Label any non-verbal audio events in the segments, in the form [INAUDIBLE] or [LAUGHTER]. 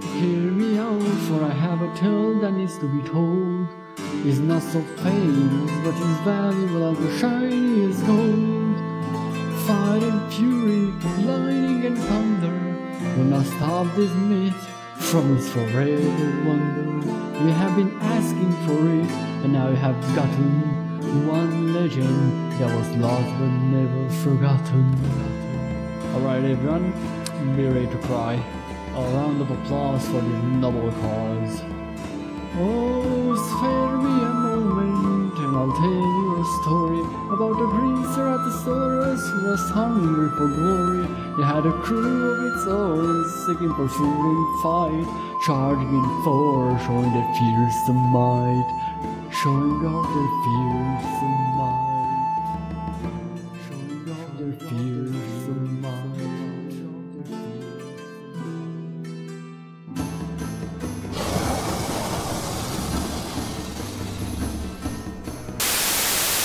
Hear me out, for I have a tale that needs to be told. It's not so famous, but it's valuable as the shiniest gold. Fire and fury, lightning and thunder, will not stop this myth from its forever wonder. We have been asking for it, and now we have gotten one legend that was lost but never forgotten. Alright everyone, be ready to cry. A round of applause for this noble cause. Oh, spare me a moment and I'll tell you a story about a prince Ceratosaurus who was hungry for glory. He had a crew of its own, seeking for food and fight, charging in force, showing their fearsome might, showing off their fearsome might,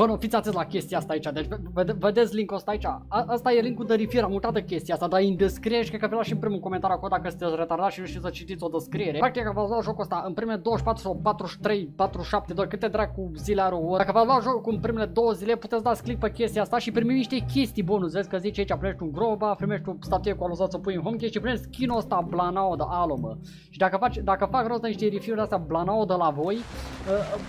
Bă, nu, fiți atenți la chestia asta aici, deci vede, vedeți linkul ăsta aici? A, asta e linkul de refier, am mutat de chestia asta, dar în descriere și cred că vi și în primul comentariu acolo dacă sunteți retardați și nu știți să citiți o descriere. Practic, dacă v-ați luat jocul ăsta în primele 24 sau 43, 47 de câte dracu zile are o oră, dacă v-ați luat jocul în primele două zile, puteți dați click pe chestia asta și primi niște chestii bonus, vezi că zice aici, primești un groba, primești o statuie cu alozat să pui în home și primești skin-ul ăsta Blanao de alomă. Și dacă, faci, dacă fac rost de niște review-uri astea Blanao de la voi, uh,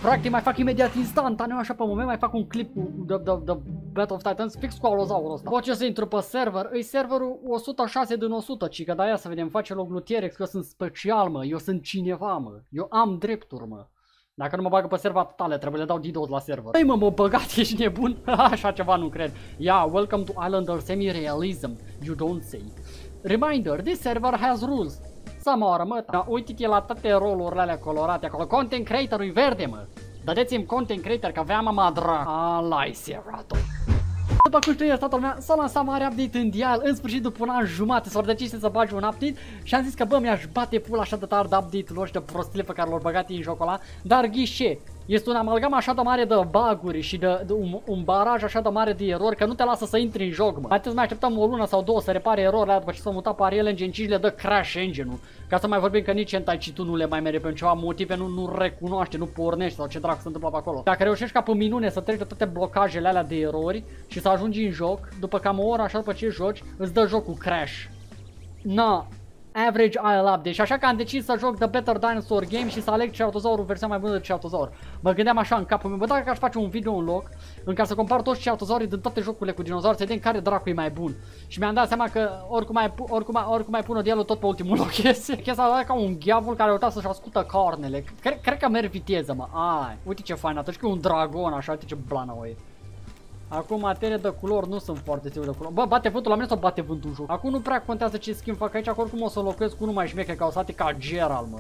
practic mai fac imediat instantaneu așa pe moment, mai fac un clip cu de, de, de Battle of Titans fix cu alozaurul ăsta. Poate să intru pe server, îi serverul 106 din 100, ci că de să vedem, face loc Lutierex, că eu sunt special, mă, eu sunt cineva, mă, eu am drepturi, mă. Dacă nu mă bagă pe server tale, trebuie le dau DDoS la server. Păi mă, mă băgat, [LAUGHS] ești nebun? [LAUGHS] Așa ceva nu cred. Yeah, welcome to Islander Semi-Realism, you don't say. Reminder, this server has rules. Să moară, mă. Da, uite-te la toate rolurile alea colorate acolo. Content creator-ul verde, mă. Dădeți-mi content creator că aveam madra. Alai, Serato. După cum știu, toată lumea s-a lansat mare update în dial, în sfârșit după un an jumate s-au decis să bagi un update și am zis că bă mi-aș bate pula așa de tare de update-ul lor și de prostile pe care l-au băgat în jocul ăla, dar ghișe, este un amalgam așa de mare de baguri și de, de un, un, baraj așa de mare de erori că nu te lasă să intri în joc, mă. Mai trebuie să mai așteptăm o lună sau două să repare erorile după ce s-a mutat pe Unreal Engine 5 le dă crash engine-ul. Ca să mai vorbim că nici Entai tu nu le mai mere pentru ceva motive, nu, nu recunoaște, nu pornește sau ce dracu se întâmplă pe acolo. Dacă reușești ca pe minune să treci de toate blocajele alea de erori și să ajungi în joc, după cam o oră așa după ce joci, îți dă jocul crash. Na, Average IL Update și așa că am decis să joc The Better Dinosaur Game și să aleg Ceratosaurul versiunea mai bună de Ceratosaur. Mă gândeam așa în capul meu, bă dacă aș face un video în loc în care să compar toți Ceratosaurii din toate jocurile cu dinozauri, să vedem care dracu e mai bun. Și mi-am dat seama că oricum mai, oricum, oricum mai pun dialul tot pe ultimul loc iese. [LAUGHS] Chestia ca un gheavul care uita să-și ascultă carnele. Cred, cred că merg viteză, mă. Ai, uite ce fain, atunci că e un dragon așa, uite ce blană o e. Acum materie de culori nu sunt foarte sigur de culori. Bă, bate vântul la mine sau bate vântul în joc? Acum nu prea contează ce schimb fac aici, oricum o să locuiesc cu unul mai șmecher ca o sate ca Gerald, mă.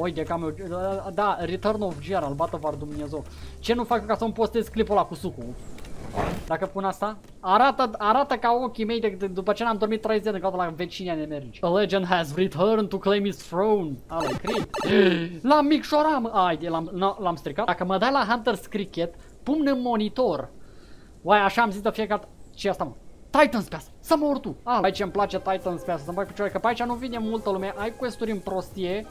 Uite, cam eu, da, Return of Gerald, bată var Dumnezeu. Ce nu fac ca să-mi postez clipul ăla cu sucul? Dacă pun asta, arată, arată ca ochii mei de, de, după ce n-am dormit 3 zile în la vecinii ne mergi. A legend has returned to claim his throne. Ale, cred. L-am micșorat, mă. Ai, l-am stricat. Dacă mă dai la Hunter's Cricket, pun în monitor Oai, așa am zis de fiecare dată. Ce asta, mă? Titan Spass, să mor tu! Ah, aici îmi place Titan Spass, să-mi bag picioare, că pe aici nu vine multă lume, ai questuri în prostie.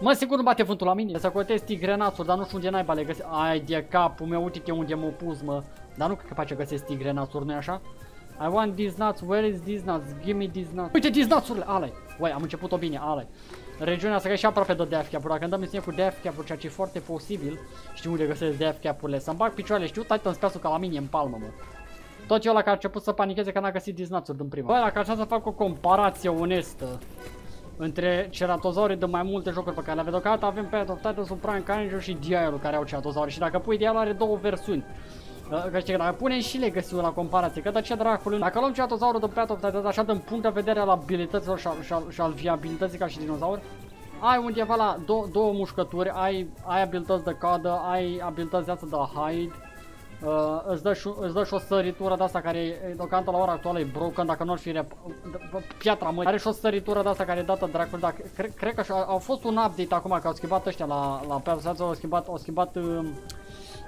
Mă, sigur nu bate vântul la mine, să cotezi tigrenațuri, dar nu știu unde naiba le găsi. Ai de capul meu, uite-te unde m-au pus, mă. Dar nu cred că pe aici găsesc tigrenațuri, nu-i așa? I want these nuts, where is these nuts? Give me these nuts. Uite, these nuts-urile, alai. Uai, am început-o bine, alai. Regiunea asta că e și aproape de death cap Dacă îmi dăm misiune cu death cap ceea ce e foarte posibil, știu unde găsesc death cap-urile. Să-mi bag picioarele, știu Titan Spass-ul ca la mine în palmă, mă. Tot eu la care a început să panicheze că n-a găsit diznațuri din prima. Băi, dacă așa să fac o comparație onestă între ceratozaurii de mai multe jocuri pe care le avem deocamdată, avem Path of Titans, Prime Carnage și Dialul care au ceratozauri și dacă pui Dialul are două versiuni. Uh, că știi că dacă punem și Legacy-ul la comparație, că de ce dracului, dacă luăm ceratozaurul de Path of Titans așa din punct de vedere al abilităților și al, și al, și al viabilității ca și dinozauri, ai undeva la două, două mușcături, ai, ai abilități de cadă, ai abilități de asta de hide, Uh, îți, dă și, îți dă și o săritură de asta care e, deocamdată la ora actuală e broken dacă nu ar fi rep piatra mării. Are și o săritură de asta care e dată dracul, dar cre, cred că au fost un update acum că au schimbat ăștia la, la Persați, au schimbat, au schimbat uh,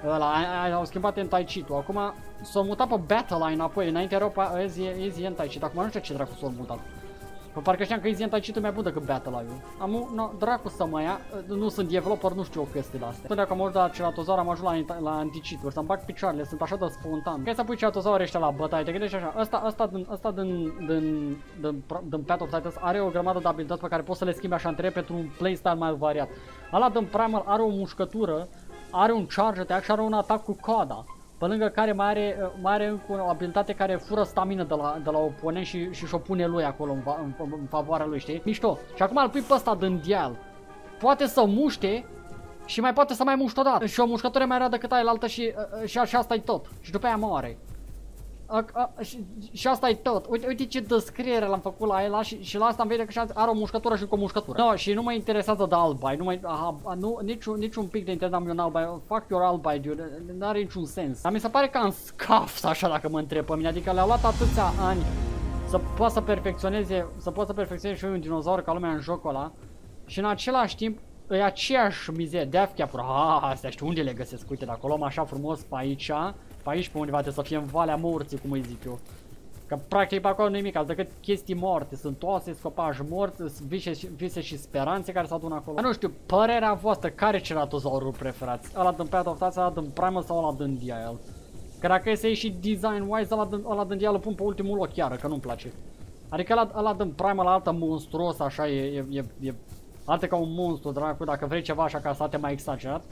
la, au schimbat Entaichi-ul. Acum s-au mutat pe Battleline apoi, înainte erau pe Easy, Easy Entaichi, acum nu știu ce dracu s-au mutat. Că parcă știam că Easy Anti-cheat mai bun decât Battle Eye-ul. Am no, dracu să mă ia, nu sunt developer, nu știu o chestie de astea. Până că am ajuns la Ceratozaur am ajuns la, la anti-cheat-uri, să-mi bag picioarele, sunt așa de spontan. Că să pui Ceratozaur ăștia la bătaie, te gândești așa, ăsta, ăsta din, ăsta din, din, din, din Path of Titans are o grămadă de abilități pe care poți să le schimbi așa între pentru un playstyle mai variat. Ala din Primal are o mușcătură, are un charge attack și are un atac cu coada. Pe lângă care mai are, mai are încă o abilitate care fură stamină de la, de la oponent și, și și-o pune lui acolo în, în, în favoarea lui, știi? Mișto. Și acum îl pui pe ăsta din dial. Poate să muște și mai poate să mai muște odată. Și o mușcătură mai rea decât aia altă și, și, și asta e tot. Și după aia moare. A, a, și, și asta e tot. Uite, uite ce descriere l-am făcut la el și, și la asta am vede că are o mușcătură și încă o mușcătură. No, și nu mă interesează de albai, nu mai, aha, nu, niciun, niciun pic de interes am eu în albai. Fuck your albai, dude, nu are niciun sens. Dar mi se pare că am scaf așa dacă mă întreb pe mine, adică le-au luat atâția ani să poată să perfecționeze, să poată să perfecționeze și un dinozaur ca lumea în jocul ăla. Și în același timp e aceeași mizerie, death cap-uri, ah, astea știu unde le găsesc, uite, dacă o luăm așa frumos pe aici, pe aici pe undeva trebuie să fie în Valea Morții, cum îi zic eu. Că practic pe acolo nu nimic, decât chestii morte, sunt oase, scopași morți, vise, vise și speranțe care se adună acolo. Nu știu, părerea voastră, care ceratozaurul preferați? Ăla din Path of Titans, ăla din Primal sau ăla din Dial? Că dacă e să ieși design-wise, ăla din, ăla din Dial îl pun pe ultimul loc chiar, că nu-mi place. Adică ăla, ăla din Primal, altă monstruos, așa, e, e, e, e arată ca un monstru, dracu, dacă vrei ceva așa ca să te mai exagerat.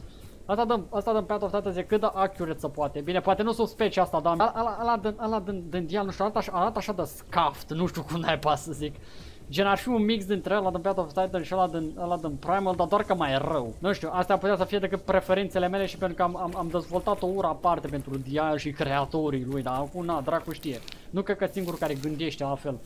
Asta dăm, asta dăm Path of Titans e cât de accurate să poate. Bine, poate nu sunt specie asta, dar ala, ala, din, ala din, din dial, nu știu, arată așa, arată așa de scaft, nu știu cum n-ai pas să zic. Gen ar fi un mix dintre ăla din Path of Titan și ăla din, ăla din Primal, dar doar că mai rău. Nu știu, astea putea să fie decât preferințele mele și pentru că am, am, am dezvoltat o ură aparte pentru Dial și creatorii lui, dar acum na, dracu știe. Nu cred că singurul care gândește la fel.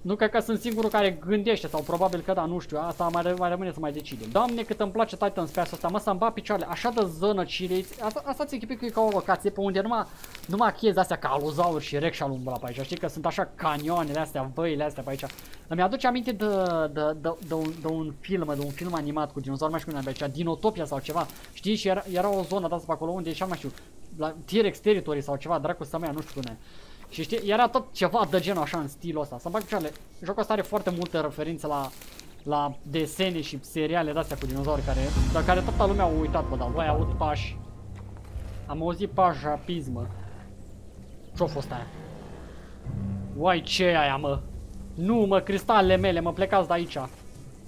Nu cred că sunt singurul care gândește sau probabil că da, nu știu, asta mai, mai rămâne să mai decidem. Doamne cât îmi place Titan Space ăsta, mă să-mi bat picioarele, așa de zonă ciriți, asta, asta ți echipit că e ca o locație pe unde numai, numai chezi astea ca aluzauri și rec și alumbra pe aici, știi că sunt așa canioanele astea, văile astea pe aici. Îmi aduce aminte de, de, de, de, un, de un film, de un film animat cu dinozauri, mai știu cum aici, Dinotopia sau ceva, știi, și era, era o zonă de asta pe acolo unde ieșea, mai știu, la T-Rex Territory sau ceva, dracu să mea, nu știu cum e. Și știi, era tot ceva de genul așa în stilul ăsta. Să bag picioarele. Jocul ăsta are foarte multe referințe la, la desene și seriale de-astea cu dinozauri care, de care toată lumea a uitat, bă, dar voi aud pași. Am auzit pași rapizi, mă. Ce-a fost aia? Uai, ce e aia, mă? Nu, mă, cristalele mele, mă plecați de aici.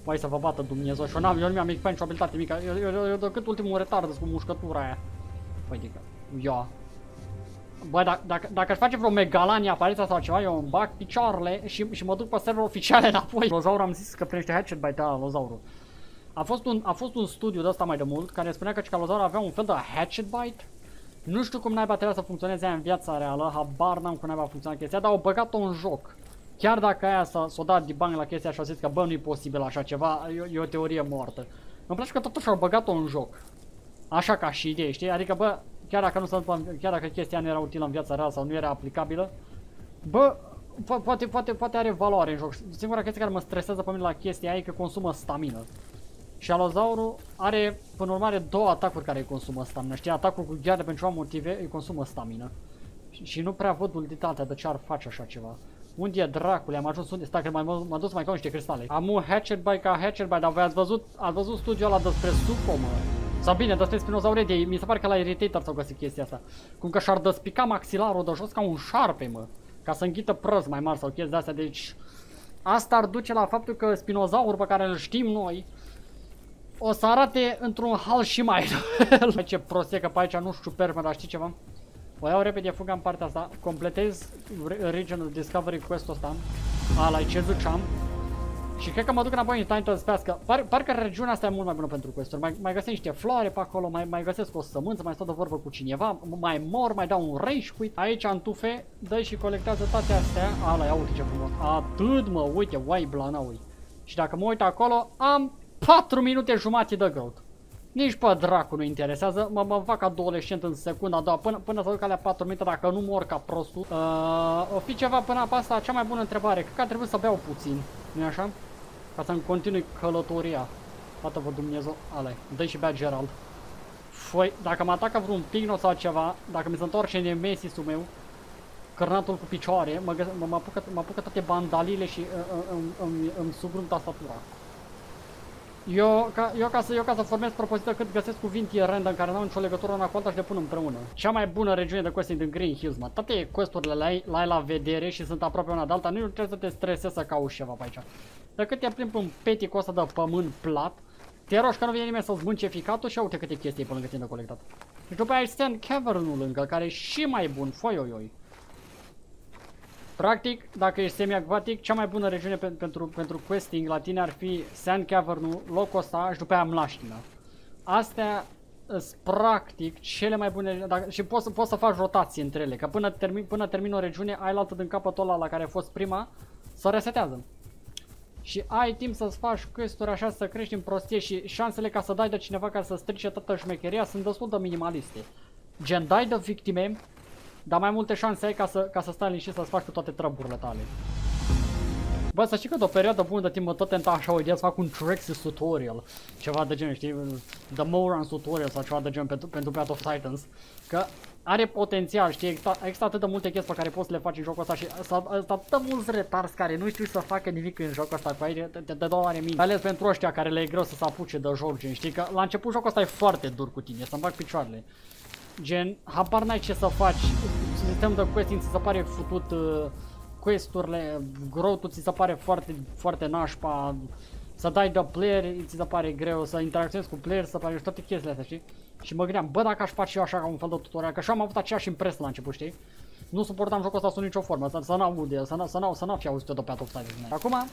Vai să vă bată Dumnezeu și eu, n-am, eu nu mi-am nici nicio abilitate mică, eu, eu, eu, eu decât ultimul retard cu mușcătura aia. Păi, dică, ia. Bă, dacă, dacă, dacă aș face vreo megalanie apariția sau ceva, eu îmi bag picioarele și, și mă duc pe server oficiale [LAUGHS] înapoi. Lozaur am zis că primește hatchet by da, Lozaurul. A fost, un, a fost un studiu de ăsta mai de mult care spunea că Cicalozaur avea un fel de hatchet bite. Nu știu cum naiba trebuia să funcționeze aia în viața reală, habar n-am cum naiba funcționa chestia, dar au băgat-o în joc. Chiar dacă aia s-a s-o dat debug la chestia și au zis că bă, nu-i posibil așa ceva, e, e o teorie moartă. Îmi place că totuși au băgat-o în joc. Așa ca și idee, știi? Adică, bă, chiar dacă, nu se chiar dacă chestia nu era utilă în viața reală sau nu era aplicabilă, bă, po poate, poate, poate are valoare în joc. Singura chestie care mă stresează pe mine la chestia e că consumă stamină. Și alozaurul are, până urmare, două atacuri care îi consumă stamină. Știi, atacul cu gheare pentru ceva motive îi consumă stamină. Și, și nu prea văd utilitatea de ce ar face așa ceva. Unde e dracule? Am ajuns unde? Stai că m-am dus mai ca niște cristale. Am un hatchet by ca hatchet by, dar voi ați văzut, ați văzut studiul ăla despre supo, mă. Sau bine, despre spinozauride, mi se pare că la Irritator s-au găsit chestia asta. Cum că și-ar dăspica maxilarul de jos ca un șarpe, mă. Ca să înghită prăz mai mari sau chestii de astea, deci... Asta ar duce la faptul că spinozaurul pe care îl știm noi o să arate într-un hal și mai [LAUGHS] Ce prostie că pe aici nu știu perme, dar știi ceva? O iau repede fuga în partea asta, completez Regional Discovery Quest-ul ăsta, ala ce ziceam, și cred că mă duc înapoi în Titan Space, că par, parcă regiunea asta e mult mai bună pentru quest mai, mai găsesc niște floare pe acolo, mai, mai găsesc o sămânță, mai stau de vorbă cu cineva, mai mor, mai dau un rage quit. Aici în tufe, dă și colectează toate astea. Ala, ia uite ce frumos. Atât mă, uite, uai blanaui. Și dacă mă uit acolo, am 4 minute jumate de growth. Nici pe dracu nu interesează, mă, mă fac adolescent în secunda a doua, până, până să duc alea 4 minute dacă nu mor ca prostul. Uh, o fi ceva până pe asta, cea mai bună întrebare, cred că ar trebui să beau puțin, nu așa? Ca să-mi continui călătoria. Poate vă Dumnezeu. Ale, dă și bea Gerald. Foi, dacă mă atacă vreun pigno sau ceva, dacă mi se întoarce Nemesis-ul meu, cărnatul cu picioare, mă, mă, mă, apucă, mă apucă toate bandalile și uh, îmi, îmi, îmi subrum tastatura. Eu ca, eu, ca să, eu ca să formez propoziția cât găsesc cuvinte random care nu au nicio legătură una cu alta și le pun împreună. Cea mai bună regiune de questing din Green Hills, mă. Toate questurile le ai, le ai la vedere și sunt aproape una de alta, nu trebuie să te stresezi să cauți ceva pe aici. Dacă te plimbi un petic ăsta de pământ plat, te rogi că nu vine nimeni să-ți mânce ficatul și uite câte chestii pe lângă tine de colectat. Și după aia ai Sand Cavern-ul lângă, care e și mai bun, foi oi oi. Practic, dacă ești semi-acvatic, cea mai bună regiune pe pentru, pentru questing la tine ar fi Sand Cavern-ul, locul ăsta și după aia Mlaștina. Astea sunt practic cele mai bune dacă, și poți, poți să faci rotație între ele, că până, termin, până termin o regiune ai altă din capătul ăla la care a fost prima, să resetează. Și ai timp să-ți faci quest așa să crești în prostie și șansele ca să dai de cineva ca să strice toată șmecheria sunt destul de minimaliste. Gen, dai de victime, dar mai multe șanse ai ca să, ca să stai liniștit să-ți faci cu toate trăburile tale. Bă, să știi că de o perioadă bună de timp mă tot tenta așa o idee să fac un Trexis tutorial. Ceva de genul, știi? The Morans tutorial sau ceva de genul pentru, pentru Path of Titans. Că are potențial, știi? Există, există atât de multe chestii pe care poți să le faci în jocul ăsta și sunt atât de mulți retarzi care nu știu să facă nimic în jocul ăsta cu aia, te, te, te doare minte. Ales pentru ăștia care le e greu să se apuce de joc, gen, știi? Că la început jocul ăsta e foarte dur cu tine, să-mi bag picioarele. Gen, habar n-ai ce să faci, sistemul de questing ți se pare futut, uh, questurile, growth ți se pare foarte, foarte nașpa, să dai de player, ți se pare greu, să interacționezi cu player, să pare toate chestiile astea, știi? Și mă gândeam, bă, dacă aș face eu așa ca un fel de tutorial, că așa am avut aceeași impresie la început, știi? Nu suportam jocul ăsta sub nicio formă, să, să n-aud, să n-au să n-au să n-au fi auzit eu de Path of Titans. Acum,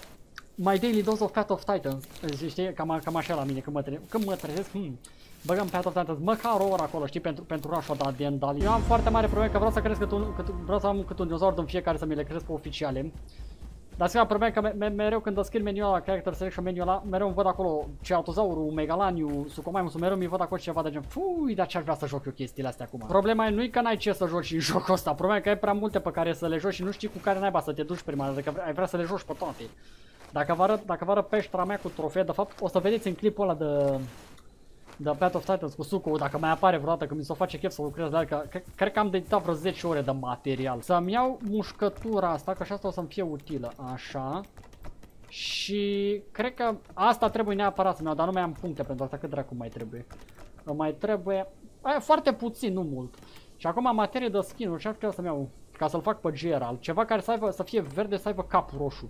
My Daily Dose of Path of Titans, știi, cam, cam așa la mine, când mă, tre când mă trezesc, hmm, băgăm Path of Titans, măcar o oră acolo, știi, pentru, pentru rush da, de Endali. Eu am foarte mare probleme că vreau să cresc cât un, cât, vreau să am cât un dinozaur din fiecare să mi le cresc pe oficiale. Dar singura problema că me mereu când deschid meniul la Character Selection meniul ăla, mereu îmi văd acolo Ceatozaurul, Megalaniu, Sucomaimus, mereu mi văd acolo ceva de gen, fui, dar ce-aș vrea să joc eu chestiile astea acum. Problema e nu e că n-ai ce să joci în [LAUGHS] jocul ăsta, problema e că ai prea multe pe care să le joci și nu știi cu care naiba să te duci prima dată, că ai vrea să le joci pe toate. Dacă vă arăt, dacă vă arăt peștera mea cu trofee, de fapt o să vedeți în clipul ăla de The Path of Titans cu Suco, dacă mai apare vreodată, că mi se face chef să lucrez la el, că cred că am dedicat vreo 10 ore de material. Să-mi iau mușcătura asta, că și asta o să-mi fie utilă, așa. Și cred că asta trebuie neapărat să-mi iau, dar nu mai am puncte pentru asta, cât dracu mai trebuie. Mai trebuie, aia, foarte puțin, nu mult. Și acum materie de skin-uri, ce-ar putea să-mi iau? Ca să-l fac pe Gerald, ceva care să, aibă, să fie verde, să aibă cap roșu.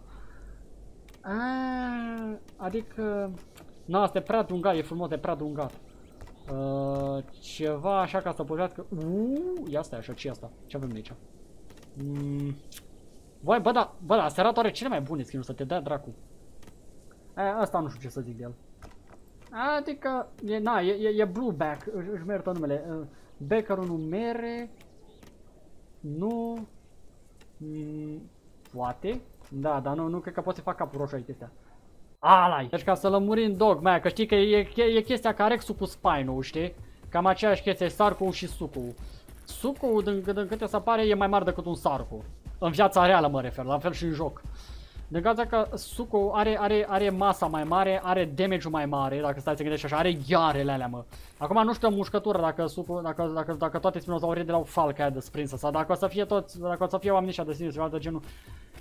A, adică Nu, asta e prea dungat, e frumos, e prea dungat. Uh, ceva așa ca să pojească. Uuu, ia stai așa, ce asta? Ce avem aici? Mm. Băi, bă, da, bă, da, Seratul are cele mai bune skin să te dea dracu. Aia, asta nu știu ce să zic de el. Adică, e, na, e, e, e blue back, își merită numele. Uh, Beckerul nu mere. Nu. Mm, poate. Da, dar nu, nu cred că poți să fac capul roșu aici chestia. Ala Deci ca să lămurim dogma că știi că e, e, e chestia ca Rexul cu spine știi? Cam aceeași chestie, Sarco și Suco. Suco, din, din câte se pare, e mai mare decât un Sarco. În viața reală mă refer, la fel și în joc. Din cauza că Suco are, are, are masa mai mare, are damage mai mare, dacă stai să gândești așa, are ghearele alea, mă. Acum nu știu mușcătură dacă Suco, dacă, dacă, dacă toate de la falca aia de sprins sau dacă o să fie toți, dacă o să fie oamenii ăștia de sine, ceva de genul.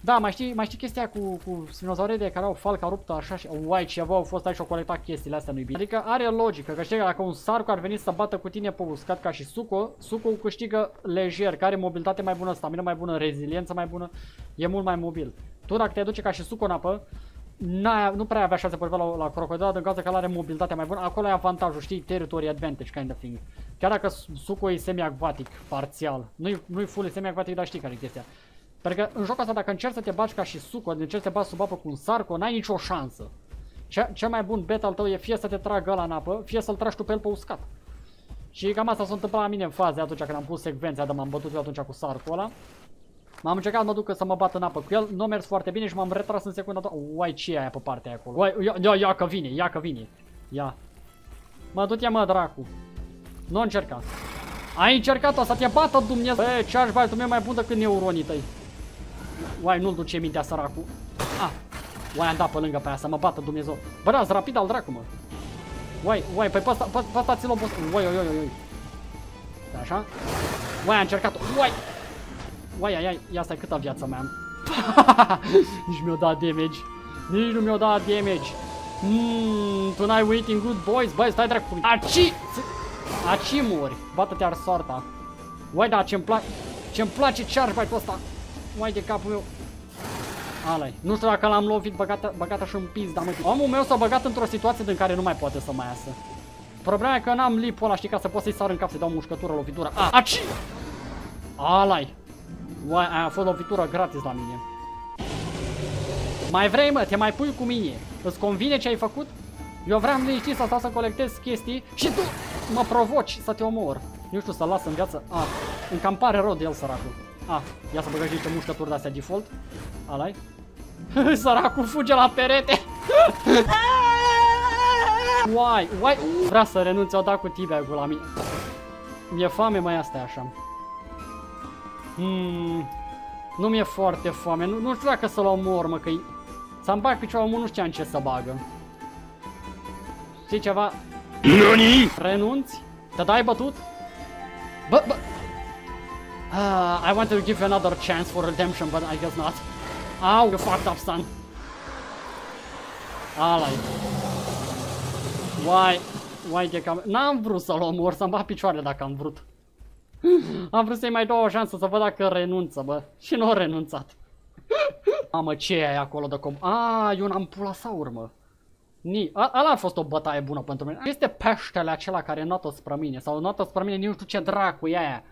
Da, mai știi, mai știi chestia cu, cu spinozauride care au falca ruptă așa și uai, ceva au fost aici și au colectat chestiile astea nu-i bine. Adică are logică, că știi că dacă un Sarco ar veni să bată cu tine pe uscat ca și Suco, Suco câștigă lejer, care are mobilitate mai bună, stamina mai bună, reziliență mai bună, e mult mai mobil. Tu dacă te duce ca și Suco în apă, nu prea avea șanse potrivit la, la crocodil, din cauza că are mobilitate mai bună, acolo e avantajul, știi, territory advantage kind of thing. Chiar dacă Suco e semi-acvatic, parțial, nu-i nu, -i, full semi-acvatic, dar știi care e chestia. Pentru că în jocul ăsta dacă încerci să te bagi ca și Suco, încerci să te bagi sub apă cu un Sarco, n-ai nicio șansă. Cea, cel mai bun bet al tău e fie să te tragă ăla în apă, fie să-l tragi tu pe el pe uscat. Și cam asta s-a întâmplat la mine în faze atunci când am pus secvența, dar m-am bătut eu atunci cu Sarco ăla. M-am încercat să mă duc să mă bat în apă cu el, nu a mers foarte bine și m-am retras în secunda Uai, ce e aia pe partea aia acolo? Uai, ia, ia, ia că vine, ia că vine. Ia. Mă du-te mă, dracu. Nu încerca. Ai încercat o să te bată Dumnezeu. Bă, charge tu mai bun decât neuronii tăi. Uai, nu-l duce mintea săracul. Ah. Uai, am dat pe lângă pe aia să mă bată Dumnezeu. Bă, da, rapid al dracu, mă. Uai, uai, păi pe ăsta, pe, pe ăsta ți-l Uai, uai, uai, uai. Da, așa. Uai, a încercat-o. Uai. Uai, ai, ai, ia stai, câtă viață mai am? [LAUGHS] Nici mi-o dat damage. Nici nu mi-o dat damage. Mmm, tonight waiting good boys. Băi, stai dracu. Aci! Aci muri. Bată-te ar soarta. Uai, da, ce-mi place. Ce-mi place charge bite ăsta. Uai de capul meu. Alai. Nu știu dacă l-am lovit băgat, băgat așa în pizda, mă. Omul meu s-a băgat într-o situație din care nu mai poate să mai iasă. Problema e că n-am lipul ăla, știi, ca să pot să-i sar în cap, să-i dau mușcătură, lovitură. A, aci! Alai. Uai, aia a fost lovitură gratis la mine. Mai vrei, mă? Te mai pui cu mine? Îți convine ce ai făcut? Eu vreau liniștit să stau să colectez chestii și tu mă provoci să te omor. Nu știu, să las în viață. Ah, îmi cam pare rău de el, săracul. Ah, ia să băgăși niște mușcături de-astea default. Alai. [LAUGHS] Săracul fuge la perete. [LAUGHS] Uai, uai, vrea să renunțe, o da cu tibia la mine. Mi-e foame, mai asta așa. Hmm, nu mi-e foarte foame, nu, nu știu dacă să-l omor, mă, că Să-mi bag piciorul omul, nu știam ce să bagă. Știi ceva? NANI? Renunți? Te dai bătut? Bă, bă... Uh, I want to give you another chance for redemption, but I guess not. Au, you fucked up, son. Alai. Why? Why de cam... N-am vrut să-l omor, să-mi bat picioarele dacă am vrut. [LAUGHS] Am vrut să-i mai dau o șansă să văd dacă renunță, bă. Și nu a renunțat. [LAUGHS] Mamă, ce e acolo de com... A, e un ampulasaur, mă. Ni, a, ala a fost o bătaie bună pentru mine. Este peștele acela care notă spre mine. Sau notă spre mine, nici nu știu ce dracu e aia.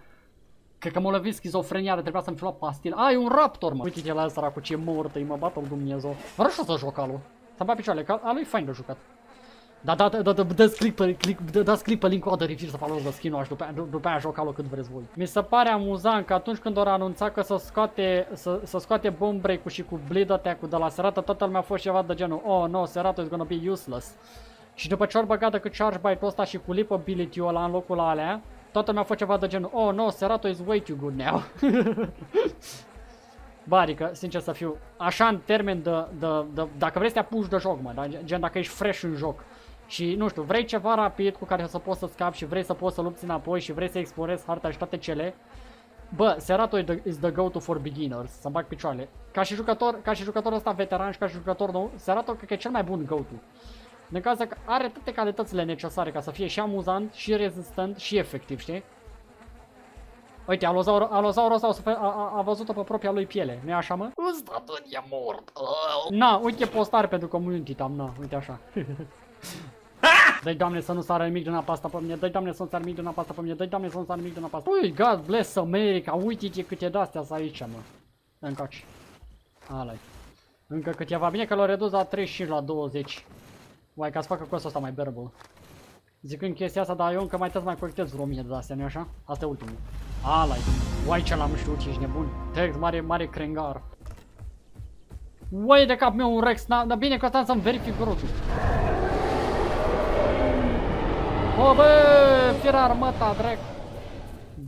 Cred că m-a lovit schizofrenia, trebuia să-mi fi luat pastil. A, e un raptor, mă. Uite-te la ăsta cu ce mortă, mă bată Dumnezeu. Vreau să joc alu. Să bat picioarele, că alu e fain de jucat. Da, da, da, da, dați click pe, click, da, dați click pe link-ul de review să follow de skin-ul și după, după aia joc cât vreți voi. Mi se pare amuzant că atunci când au anunțat că să scoate, să, să scoate bomb break-ul și cu bleed attack-ul de la Serata, toată lumea a fost ceva de genul, oh no, Serata is gonna be useless. Și după ce au băgat că charge bite-ul ăsta și cu lip ability-ul ăla în locul alea, toată lumea a fost ceva de genul, oh no, Serato is way too good now. [LAUGHS] Ba, adică, sincer să fiu, așa în termen de, de, de dacă vrei să te apuci de joc, mă, da? gen dacă ești fresh în joc și, nu știu, vrei ceva rapid cu care să poți să scapi și vrei să poți să lupți înapoi și vrei să explorezi harta și toate cele, bă, Serato is the go-to for beginners, să bag picioarele. Ca și jucător, ca și jucător ăsta veteran și ca și jucător nou, Serato cred că e cel mai bun go-to. În cazul că are toate calitățile necesare ca să fie și amuzant, și rezistent, și efectiv, știi? Uite, alozaurul, alozaurul ăsta a, a, a văzut-o pe propria lui piele, nu-i așa, mă? Ăsta e mort! Na, uite postare pentru community tam, na, uite așa. [LAUGHS] Dă-i doamne să nu sară nimic din apa asta pe mine, dă-i doamne să nu sară nimic din apa asta pe mine, dă-i doamne să nu sară nimic din apa asta. Ui, God bless America, uite-te câte de-astea aici, mă. Încoace. Alai. Încă câteva, bine că l-au redus la 35 la 20. Uai, ca să facă costul ăsta mai bearable. Zicând chestia asta, dar eu încă mai trebuie să mai colectez vreo 1000 de astea, nu așa? Asta e ultimul. Alai. Uai ce l-am știut, ești nebun. Tex, mare, mare crengar. Uai de cap meu un Rex, dar bine că să-mi verific rotul. O, bă, fiera armata, drag.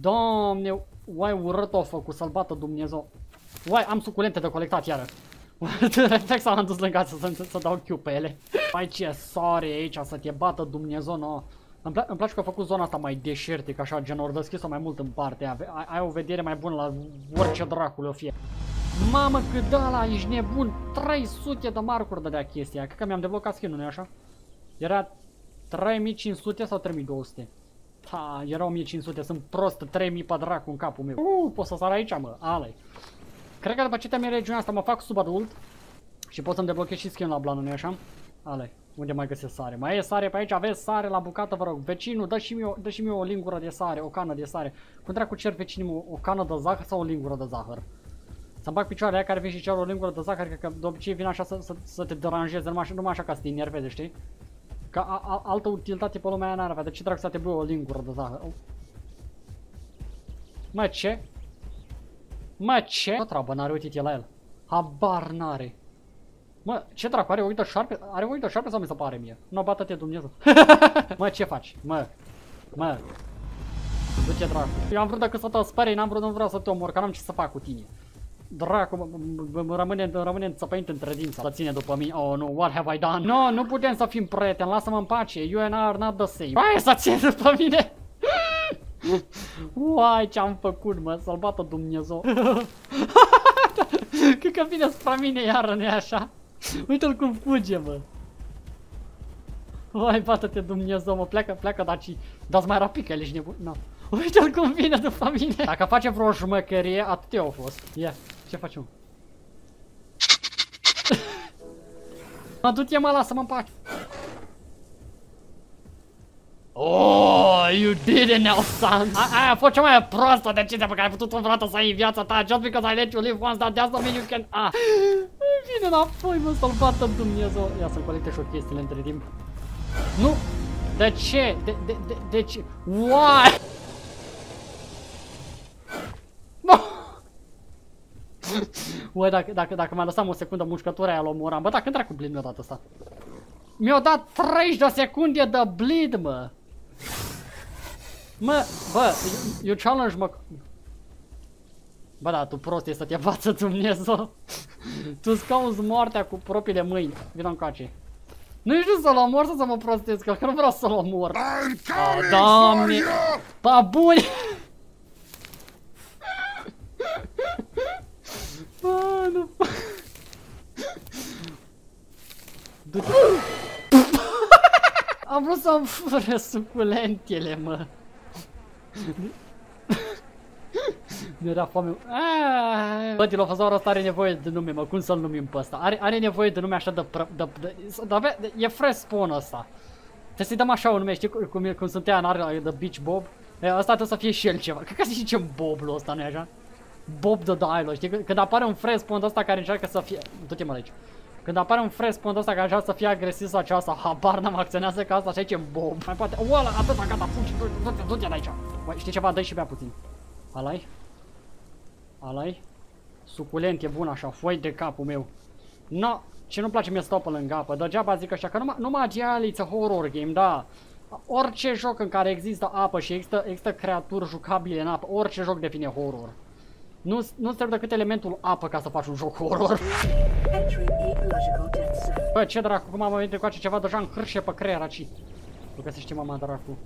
Doamne, uai, urât o făcut, să-l bată Dumnezeu. Uai, am suculente de colectat iară. [LAUGHS] Reflex am dus lângă să, să, să dau Q pe ele. Mai ce soare aici, să te bată Dumnezeu, no. Îmi, pla îmi place că a făcut zona asta mai deșertic, așa, gen ori deschis-o mai mult în partea ai, ai o vedere mai bună la orice dracul o fie. Mamă, cât de ăla, ești nebun, 300 de marcuri dădea chestia, cred că mi-am deblocat skin-ul, nu așa? Era 3500 sau 3200? Ha, era 1500, sunt prost, 3000 pe dracu în capul meu. Uh, pot să sar aici, mă, alei. Cred că după ce termin regiunea asta mă fac subadult și pot să-mi deblochez și skin la blanul, nu așa? Ale, unde mai găsesc sare? Mai e sare pe aici, aveți sare la bucată, vă rog. Vecinul, dă și mie, dă și mie o lingură de sare, o cană de sare. Cum dracu cer vecinul o cană de zahăr sau o lingură de zahăr? Să-mi bag picioarele aia care vin și cer o lingură de zahăr, cred că de obicei vin așa să, să, să te deranjeze, numai, numai așa ca să te enerveze, știi? Ca a, a, altă utilitate pe lumea aia n-ar avea, de ce dracu să te bui o lingură de zahăr? Mă, ce? Mă, ce? Ce treabă n-are, uite la el. Habar n-are. Mă, ce dracu, are ochi de șarpe? Are ochi de șarpe sau mi se pare mie? Nu, bată-te Dumnezeu. [LAUGHS] mă, ce faci? Mă, mă. Du-te dracu. Eu am vrut decât să te spere, n-am vrut, nu vreau să te omor, că n-am ce să fac cu tine. Dracu, rămâne, rămâne înțăpăit în credința. Să ține după mine. Oh, nu, what have I done? No, nu putem să fim prieteni, lasă-mă în pace. You and I are not the same. Hai să ține după mine. [LAUGHS] Uai, ce-am făcut, mă, să-l bată Dumnezeu. [LAUGHS] Cred că vine spre mine iară, nu așa? Uite-l cum fuge, mă. Uai, bată-te Dumnezeu, mă, pleacă, pleacă, daci. Dați mai rapid, că el ești nebun. No. Uite-l cum vine după mine. Dacă face vreo jumăcărie, atât au fost. Ia, ce facem? mă, [LAUGHS] du-te, mă, lasă-mă în pace. Oh, you did it, Nelson! Aia a fost cea mai proastă decizie pe care ai putut-o vreodată să ai în viața ta. Just because I let you live once, that doesn't mean you can... Ah. Vine înapoi, mă, să-l bată Dumnezeu. Ia să-mi colecte și o chestiile între timp. Nu! De ce? De, de, de, de ce? Why? Ue, dacă, dacă, dacă mai lăsam o secundă mușcătura aia, l-omoram. Bă, dacă dracu bleed mi-a dat asta? Mi-a dat 30 de secunde de bleed, mă! Mă, bă, you challenge mă... Bă, da, tu prost e să te față Dumnezeu. tu scauzi moartea cu propriile mâini. Vino încoace. Nu știu să-l omor sau să mă prostesc, că nu vreau să-l omor. Oh, doamne! Pa buni! Bă, nu... Du-te... Am vrut să-mi fură suculentele, mă. Mi era foame. Bă, dilofazaurul ăsta are nevoie de nume, mă, cum să-l numim pe ăsta? Are, are nevoie de nume așa de... de, de, de, de, de e fresh spawn ăsta. Trebuie să-i dăm așa un nume, știi cum, cum, cum sunt ea în are de Beach Bob? E, ăsta trebuie să fie și el ceva. Cred că zice Bobul ăsta, nu-i așa? Bob the Dialo, știi? Când apare un fresh spawn ăsta care încearcă să fie... Du-te mă aici. Când apare un fresh spawn ăsta care așa să fie agresiv sau aceasta, habar n-am acționează ca asta, așa e Bob. Mai poate... Oala, atâta, gata, fugi, du-te, du-te de aici. Băi, știi ceva? Dă-i și bea puțin. Alai? Alai? Suculent, e bun așa, foi de capul meu. No, ce nu-mi place mie stau pe lângă apă, degeaba zic așa, că numai, numai Agiali it's a horror game, da. Orice joc în care există apă și există, există creaturi jucabile în apă, orice joc devine horror. Nu, nu trebuie decât elementul apă ca să faci un joc horror. Bă, ce dracu, cum am venit încoace ceva deja în hârșe pe creier aici. Nu găsește mama dracu.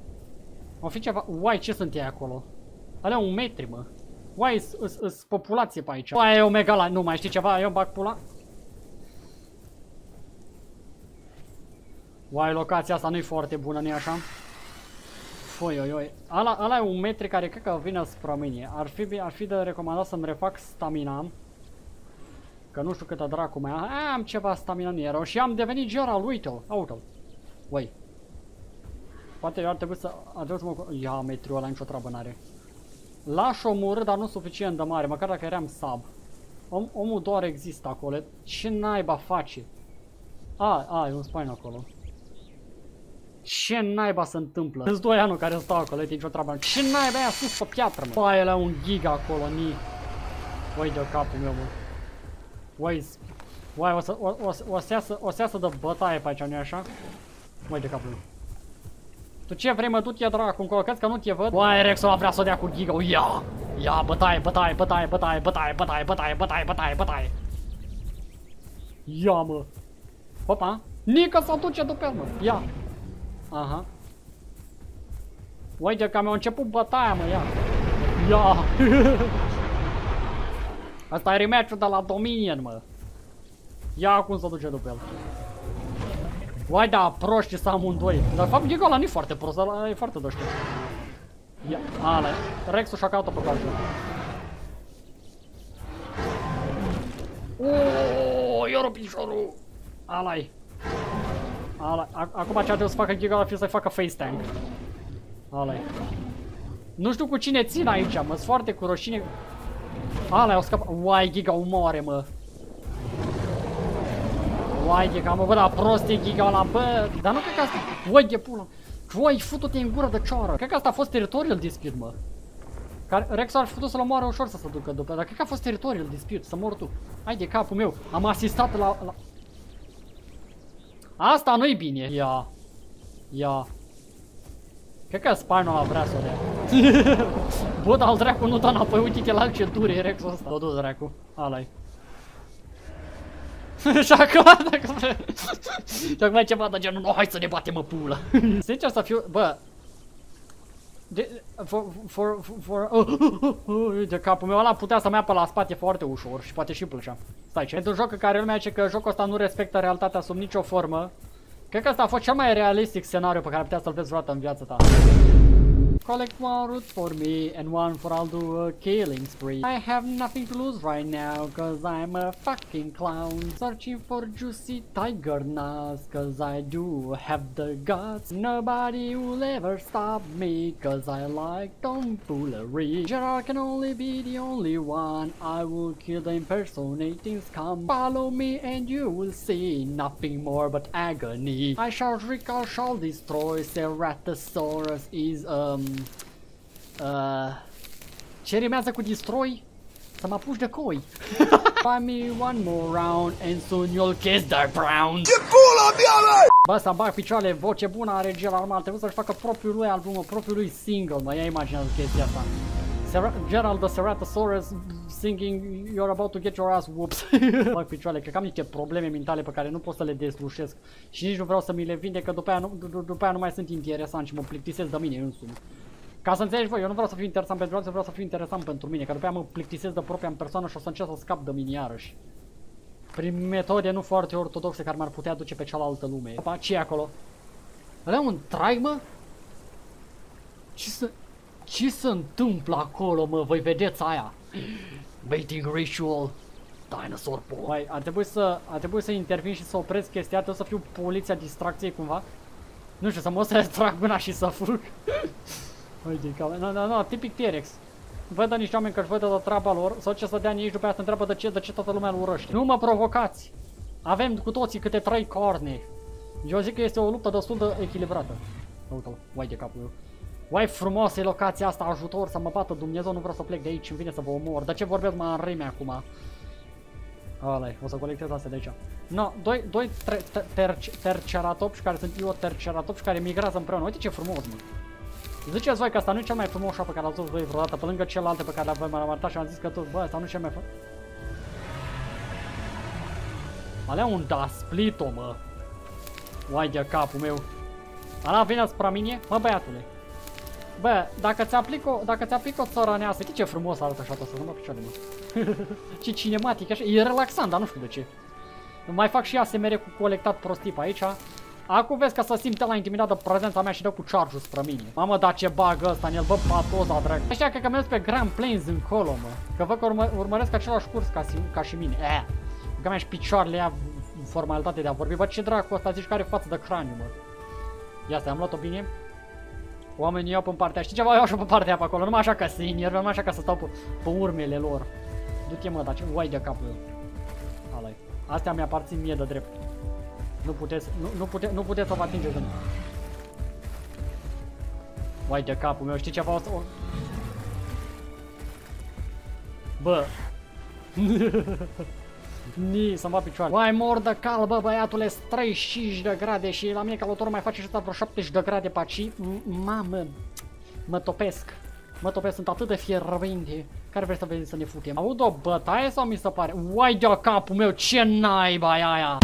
O fi ceva... Uai, ce sunt ei acolo? Alea un metri, mă. Uai, sunt populație pe aici. Uai, e o megala... Nu mai știi ceva? Eu bag pula. Uai, locația asta nu-i foarte bună, nu-i așa? Foi, oi, oi. Ala, ala e un metri care cred că vine spre mine. Ar fi, ar fi de recomandat să-mi refac stamina. Că nu știu câtă dracu mai am. Am ceva stamina nu erau și am devenit Gerald, uite-l, uite-l. Uai. Poate eu ar trebui să... Ar trebui să mă... Ia, metriul ăla nicio treabă n-are. L-aș omorâ, dar nu suficient de mare, măcar dacă eram sub. Om, omul doar există acolo. Ce naiba face? A, a, e un spine acolo. Ce naiba se întâmplă? Sunt doi ani care stau acolo, uite nicio treabă. Ce naiba aia sus pe piatră, mă? Bă, ăla un giga acolo, ni. Voi de capul meu, mă. Voi, Uai, o să, o, o, o, să iasă, o să iasă de bătaie pe aici, nu-i așa? Voi de capul meu. Tu ce vrei mă, tu te dracu încolo, crezi că nu te văd? Uai, Rexul a vrea să o dea cu giga, ia! Ia, bătaie, bătaie, bătaie, bătaie, bătaie, bătaie, bătaie, bătaie, bătaie, bătaie. Ia, mă. Opa. Nică s-o duce după el, mă. Ia. Aha. Uite că mi-a început bătaia, mă, ia. Ia. [LAUGHS] Asta e rematch de la Dominion, mă. Ia cum se duce după el. Uai, da, proști să amândoi. Dar fapt Giga ăla nu e foarte prost, ăla e foarte doște. Ia, ale. Rexul și-a caută pe casă. Uuuu, i-a rupt piciorul. Ala-i. Ala Acum ce trebuie să facă Giga ar fi să-i facă face tank. Ala-i. Nu știu cu cine țin aici, mă, sunt foarte cu roșine. Ala, au scăpat. Uai, Giga umoare, mă. Uai, Giga, mă, bă, da, prost e Giga ăla, bă. Dar nu cred că asta... Uai, de pula. Uai, futu-te în gură de ceară. Cred că asta a fost territorial dispute, mă. Care, Rex ar fi putut să-l omoare ușor să se ducă după, dar cred că a fost territorial dispute, să mor tu. Hai de capul meu, am asistat la... la... Asta nu-i bine. Ia. Ia. Cred că spinul ăla vrea să o dea. [LAUGHS] Bă, dar al dracu nu da înapoi, uite-te la ce dur e Rexul ăsta. O dus dracu, ăla-i. [LAUGHS] Și acum, dacă vrei. [LAUGHS] Și acum ceva de genul, no, hai să ne batem mă pula. Sincer să fiu, bă, de, for, for, for, uh, uh, uh, de capul meu ăla putea să mă ia pe la spate foarte ușor și poate și plăcea. Stai, ce? Pentru joc care lumea zice că jocul ăsta nu respectă realitatea sub nicio formă. Cred că asta a fost cel mai realistic scenariu pe care putea să-l vezi vreodată în viața ta. Collect one root for me and one for I'll do a killing spree. I have nothing to lose right now cause I'm a fucking clown. Searching for juicy tiger nuts cause I do have the guts. Nobody will ever stop me cause I like tomfoolery. Gerard can only be the only one. I will kill the impersonating scum. Follow me and you will see nothing more but agony. I shall shriek, I shall destroy. Ceratosaurus is um Uh, ce rimează cu destroy? Să mă apuci de coi. [LAUGHS] Find me one more round and soon you'll kiss the ground. Ce pula mea, Bă, să-mi bag picioarele, voce bună are Gerald normal, trebuie să-și facă propriul lui album, propriul lui single, mă, ia imaginează chestia asta. Ser Gerald the Ceratosaurus singing You're about to get your ass whoops. [LAUGHS] Bag picioarele, cred că am niște probleme mentale pe care nu pot să le deslușesc și nici nu vreau să mi le vinde, că după aia nu, după aia nu mai sunt interesant și mă plictisesc de mine însumi. Ca să înțelegi voi, eu nu vreau să fiu interesant pentru alții, vreau să fiu interesant pentru mine, că după aia mă plictisesc de propria în persoană și o să încerc să scap de mine iarăși. Prin metode nu foarte ortodoxe care m-ar putea duce pe cealaltă lume. Opa, ce e acolo? Ăla un traig, mă? Ce se... Ce se întâmplă acolo, mă? Voi vedeți aia? Baiting ritual. Dinosaur boy. Mai, ar trebui să, ar trebui să intervin și să opresc chestia, trebuie să fiu poliția distracției cumva. Nu știu, să mă să [LAUGHS] trag mâna și să fug. Uite, ca... Nu, nu, nu, tipic T-Rex. Văd niște oameni că își văd de treaba lor, sau ce să dea nici după aia se întreabă de ce, de ce toată lumea îl urăște. Nu mă provocați! Avem cu toții câte trei corne. Eu zic că este o luptă destul de echilibrată. Uite-l, uai de capul meu. Uai frumos e locația asta, ajutor să mă bată Dumnezeu, nu vreau să plec de aici, îmi vine să vă omor. De ce vorbesc mai în rime acum? ăla o să colectez astea de aici. No, doi, doi ter terceratops care sunt eu terceratops care migrează împreună. Uite ce frumos, mă. Ziceți voi că asta nu e cel mai frumos shop pe care l-ați văzut voi vreodată, pe lângă celelalte pe care le-am mai arătat și am zis că tot, bă, asta nu e cel mai frumos. Alea un da split-o, mă. Uai de capul meu. Ala vine spre mine? Mă, băiatule. Bă, dacă ți aplic o, dacă ți aplic o țărăneasă, știi ce frumos arată așa tot să mă picioare, mă. [LAUGHS] ce cinematic, așa, e relaxant, dar nu știu de ce. Mai fac și ASMR cu colectat prostii pe aici. Acum vezi că să simte la intimidat de prezența mea și dă cu charge spre mine. Mamă, dar ce bagă ăsta în el, bă, patoza, drag. Așa că mers pe Grand Plains încolo, mă. Că văd că urmă, urmăresc același curs ca, ca și mine. Eh. Că mea și picioarele ia formalitate de a vorbi. Bă, ce dracu ăsta zici că are față de craniu, mă. Ia stai, am luat-o bine. Oamenii iau pe partea, știi ceva, iau și pe partea pe acolo, numai așa ca să enerve, numai așa ca să stau pe, pe urmele lor. Du-te mă, dar ce uai de capul eu. Alai. Astea mi-aparțin mie de drept. Nu puteți, nu, nu, pute, nu puteți să vă atingeți în... Vai de capul meu, știi ceva? O... Bă. [LAUGHS] Ni, să-mi va picioare. Mai mor de cal, bă, băiatule, 35 de grade și la mine calorul mai face și vreo 70 de grade pe aici. Mamă, mă topesc. Mă topesc, sunt atât de fierbinte. Care vrei să vezi să ne futem? Aud o bătaie sau mi se pare? Uai de capul meu, ce naiba e aia?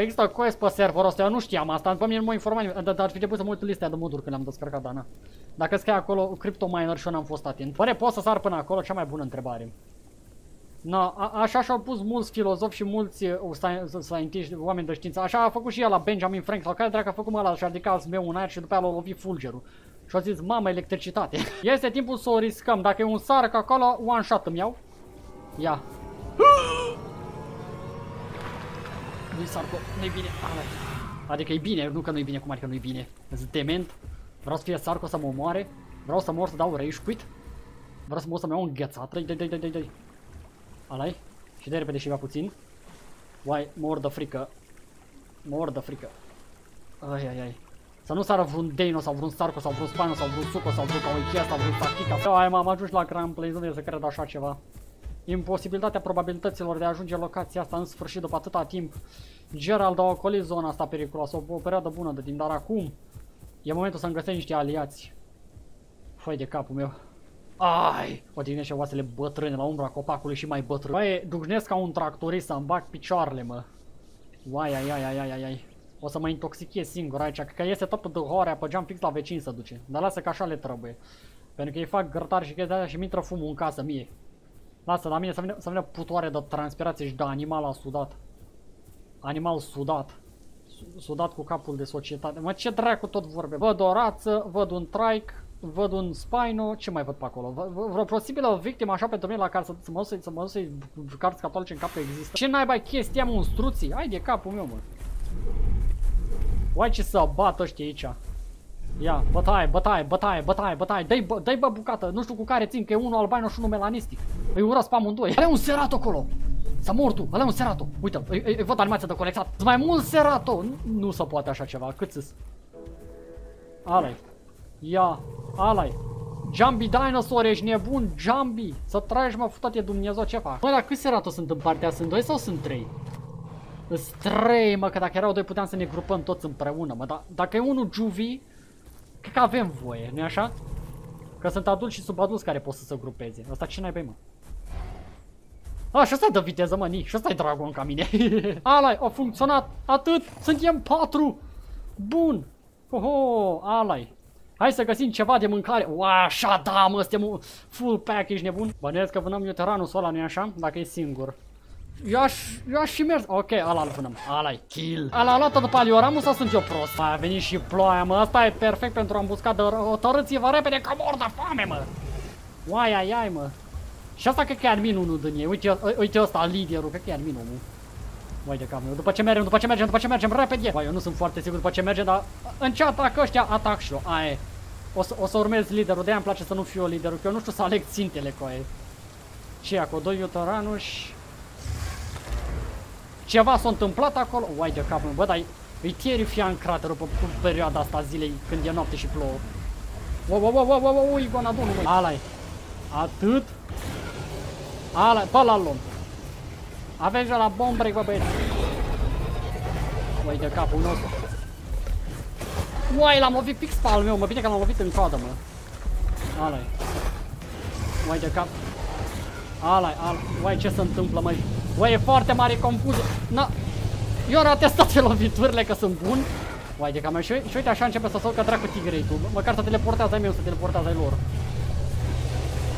Există quest pe serverul ăsta, eu nu știam asta, pe mine nu mă informa nimeni, dar ar fi trebuit să mă uit în lista de moduri când le-am descărcat, dar na. Dacă scrie acolo Crypto Miner și eu n-am fost atent. Pare pot să sar până acolo? Cea mai bună întrebare. No, a, așa și-au pus mulți filozofi și mulți uh, scientiști, oameni de știință. Așa a făcut și el la Benjamin Franklin, care dracu a făcut mă ăla și-a ridicat meu un aer și după aia l-a lovit fulgerul. Și a zis, mamă, electricitate. este timpul să o riscăm. Dacă e un sarc acolo, one shot îmi iau. Ia. Nu-i sarco, nu-i bine. Adică e bine, nu că nu-i bine, cum adică nu-i bine. Sunt dement. Vreau să fie sarco să mă omoare. Vreau să mor să dau rage quit. Vreau să mor să-mi iau înghețat. Dai, dai, dai, dai, dai. Alai? Și de repede și va puțin. Uai, mor de frică. Mor de frică. Ai, ai, ai. Să nu sară vreun Dano sau vreun Starco sau vreun Spino sau vreun Suco sau vreun Kaoichia sau vreun Sakika. Ai, m-am ajuns la Grand Place, nu să cred așa ceva. Imposibilitatea probabilităților de a ajunge locația asta în sfârșit după atâta timp. Gerald a ocolit zona asta periculoasă, o, o perioadă bună de timp, dar acum e momentul să-mi găsesc niște aliați. Făi de capul meu. Ai, o dimineața oasele bătrâne la umbra copacului și mai bătrân. Băi, dugnesc ca un tractorist să-mi bag picioarele, mă. Uai, ai, ai, ai, ai, ai, ai. O să mă intoxichez singur aici, că este toată dăhoarea pe geam fix la vecin să duce. Dar lasă că așa le trebuie. Pentru că îi fac grătari și chestia și mi intră fumul în casă mie. Lasă la mine să vină, să vină putoare de transpirație și de animal a sudat. Animal sudat. Sudat cu capul de societate. Mă, ce dracu tot vorbe. Văd o rață, văd un trike, văd un spino, ce mai văd pe acolo? Vreo posibilă victimă așa pentru mine la care să, să mă duc să mă duc să-i cărți catolice în cap că există. Ce naiba chestia monstruții? Hai de capul meu, mă. Uai ce să bat ăștia aici. Ia, bătaie, bătaie, bătaie, bătaie, bătaie, dai bă, dai bă bucată, nu știu cu care țin, că e unul albino și unul melanistic. Îi urăsc pe amândoi. Ale un serat acolo. S-a mort tu, ale un serato. Uite-l, văd animația de colectat. Mai mult serato. Nu, nu se poate așa ceva, cât sus. Alai. Ia, alai. Jambi Dinosaur, ești nebun, Jambi! Să tragi, mă, futate Dumnezeu, ce fac? Mă, dar câți serato sunt în partea? Sunt 2 sau sunt 3? Îs mă, că dacă erau doi puteam să ne grupăm toți împreună, mă, dar dacă e unul juvii, cred că avem voie, nu-i așa? Că sunt adulți și subadulți care pot să se grupeze. Asta ce n-ai pe mă? A, și ăsta dă viteză, mă, ni. Și ăsta e dragon ca mine. [LAUGHS] Alai, a funcționat. Atât. Suntem patru. Bun. Oho, alai. Hai să găsim ceva de mâncare. Ua, așa da, mă, suntem full package nebun. Bănesc că vânăm eu teranul ăla, nu-i așa? Dacă e singur. Eu aș, eu aș și mers. Ok, ala îl vânăm. ala -i. kill. Ala a luat-o după alioramul sau sunt eu prost? Mai a venit și ploaia, mă. Asta e perfect pentru ambuscadă. Hotărâți-vă repede că mor de foame, mă. Uai, ai, ai, mă. Și asta cred că e admin unul din ei. Uite, uite ăsta, liderul, cred că e admin omul. Vai de cap meu. După ce mergem, după ce mergem, după ce mergem, repede. Vai, eu nu sunt foarte sigur după ce mergem, dar în ce atac ăștia, atac și eu. Aia e. O să, o să urmez liderul, de-aia îmi place să nu fiu liderul, că eu nu știu să aleg țintele cu aia. Ce acolo? Doi iutoranuși. Ceva s-a întâmplat acolo. Uai de cap meu, bă, dar îi terifiant craterul pe, pe perioada asta zilei când e noapte și plouă. Wow, wow, wow, wow, wow, wow, Igonadonul, măi. Ala -i. Atât. Ala, pe ăla luăm. Avem la bombre, bă, băieți. Uai de capul nostru. Uai, l-am lovit fix pe al meu, mă bine că l-am lovit în coadă, mă. ala -i. Uai de cap. ala -i, ala Uai, ce se întâmplă, măi? Uai, e foarte mare confuzie. Na. Eu ratez toate loviturile că sunt bun. Uai de cam și, și uite așa începe să că dracu tigrei tu. Măcar să teleportează ai meu, să teleportează ai lor.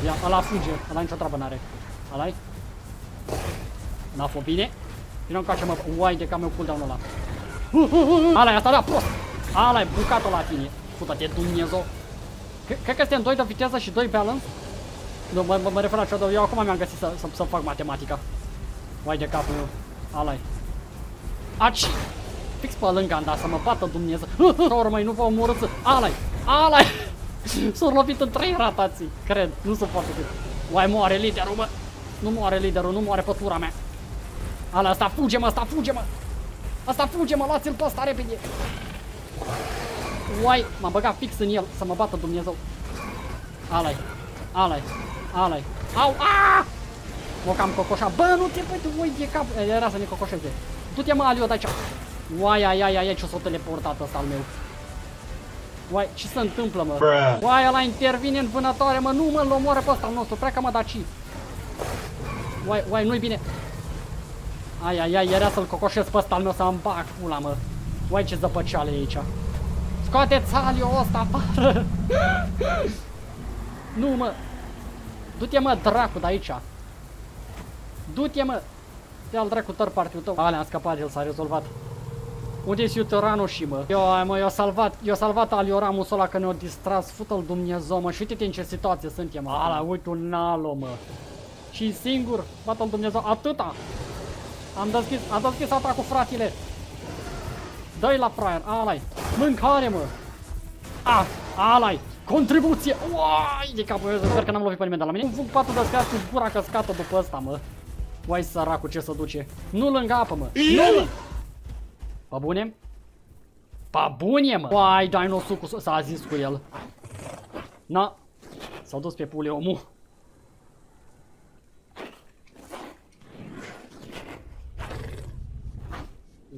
Ia, ăla fuge, ăla nicio treabă n-are. Ăla-i? N-a fost bine? Vino încoace mă, uai de cam meu cooldown ăla. Ala-i, asta da, prost! Ala-i, bucat-o la tine. Pută-te Dumnezeu. Cred că suntem 2 de viteză și 2 balance. Nu, mă, mă, mă refer la ce eu acum mi-am găsit să, să, să fac matematica. Uai de capul meu. Ala-i. Aci! Fix pe lângă am dat să mă bată Dumnezeu. [LAUGHS] Oră mai nu vă omorâți. Ala-i! Ala-i! [LAUGHS] S-au lovit în trei ratații. Cred, nu sunt foarte cât. Uai, moare liderul, mă! Nu moare liderul, nu moare pătura mea. Ala, asta fuge, mă, asta fuge, mă! Asta fuge, mă, luați-l pe ăsta repede! Uai, m-am băgat fix în el, să mă bată Dumnezeu. Alai, alai, alai. Au, aaa! Mă cam cocoșa. Bă, nu te păi, uai de cap. Era să ne cocoșeze. Du-te mă, Alio, de aici. Uai, ai, ai, ai, ai, ce s-o teleportat ăsta al meu. Uai, ce se întâmplă, mă? Uai, ăla intervine în vânătoare, mă, nu mă, l omoară pe ăsta al nostru, pleacă mă, daci. Uai, uai, nu-i bine. Ai, ai, ai, era să-l cocoșez pe ăsta al meu să-mi bag pula, mă. Uai, ce zăpăceale e aici. Scoate-ți alio ăsta afară. [LAUGHS] nu, mă. Du-te, mă, dracu, de aici. Du-te, mă. Ia-l dracu tăr partiu tău. Alea, am scăpat, el s-a rezolvat. Unde e Iuteranu și mă? Eu, mă, eu salvat, eu salvat Alioramus ăla că ne-a distras, fută-l Dumnezeu, mă, și uite-te în ce situație suntem. Ala, uite un nalo, mă. Și singur, bată-l Dumnezeu, atâta. Am deschis, am deschis atacul, fratele. Dă-i la fraier, alai. Mâncare, mă. A, alai. Contribuție. Uai, de capul meu, sper că n-am lovit pe nimeni de la mine. Un fug patul de scat cu gura căscată după ăsta, mă. Uai, săracul, ce să duce. Nu lângă apă, mă. Nu! Pa bune? Pa bune, mă! Uai, dinosucul s-a zis cu el. Na. S-au dus pe pule omul.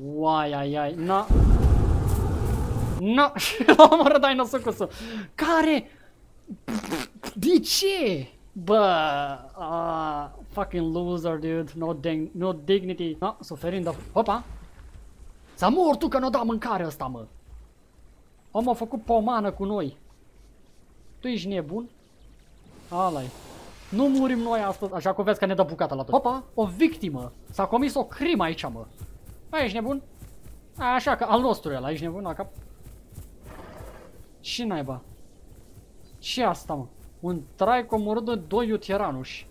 Uai, ai, ai, na. Na, [LAUGHS] l-a omorât dinosucusul. Care? De ce? Bă, uh, Fucking loser, dude. No, ding no dignity. Da, suferind. de. Hopa! S-a mor tu că nu o da mâncare asta, mă! Om a făcut pomană cu noi. Tu ești nebun? Alai. Nu murim noi astăzi, așa că vezi că ne dă bucata la tot. Opa, o victimă. S-a comis o crimă aici, mă. Mai ești nebun? A, așa că al nostru ăla, ești nebun la cap. Ce naiba? Ce asta, mă? Un trai comorât de doi uteranuri.